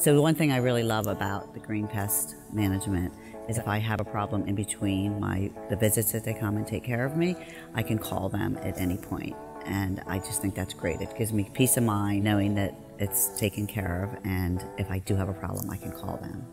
So the one thing I really love about the green pest management is if I have a problem in between my the visits that they come and take care of me, I can call them at any point. And I just think that's great. It gives me peace of mind knowing that it's taken care of and if I do have a problem I can call them.